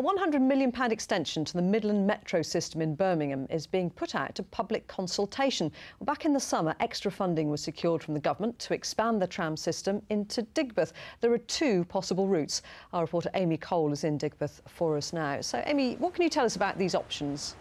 A £100 million extension to the Midland Metro system in Birmingham is being put out to public consultation. Back in the summer, extra funding was secured from the government to expand the tram system into Digbeth. There are two possible routes. Our reporter Amy Cole is in Digbeth for us now. So, Amy, what can you tell us about these options?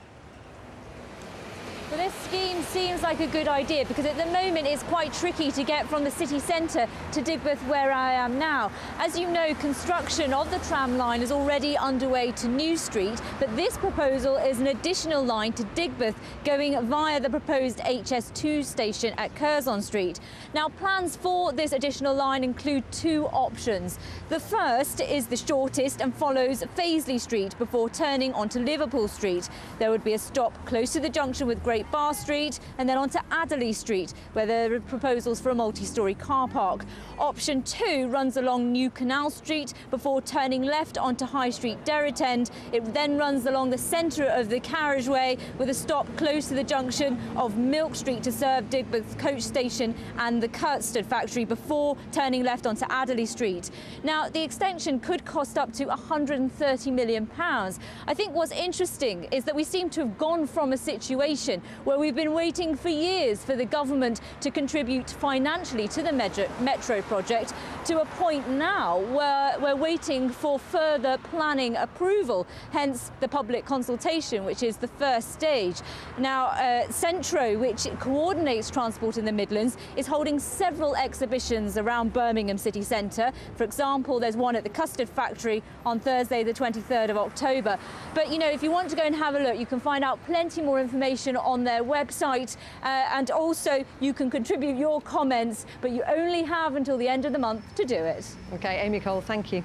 Well, this scheme seems like a good idea because at the moment it's quite tricky to get from the city centre to Digbeth where I am now. As you know, construction of the tram line is already underway to New Street, but this proposal is an additional line to Digbeth going via the proposed HS2 station at Curzon Street. Now, plans for this additional line include two options. The first is the shortest and follows Fazeley Street before turning onto Liverpool Street. There would be a stop close to the junction with Great Great Barr Street and then onto Adderley Street where there are proposals for a multi-storey car park. Option two runs along New Canal Street before turning left onto High Street Deritend. It then runs along the centre of the carriageway with a stop close to the junction of Milk Street to serve Digbeth coach station and the Custard factory before turning left onto Adderley Street. Now, the extension could cost up to £130 million. I think what's interesting is that we seem to have gone from a situation where we've been waiting for years for the government to contribute financially to the metro, project to a point now where we're waiting for further planning approval, hence the public consultation, which is the first stage. Now, uh, Centro, which coordinates transport in the Midlands, is holding several exhibitions around Birmingham city centre. For example, there's one at the Custard Factory on Thursday, the 23rd of October. But, you know, if you want to go and have a look, you can find out plenty more information on their website. Uh, and also, you can contribute your comments, but you only have until the end of the month to do it. OK, Amy Cole, thank you.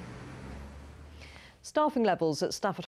Staffing levels at Stafford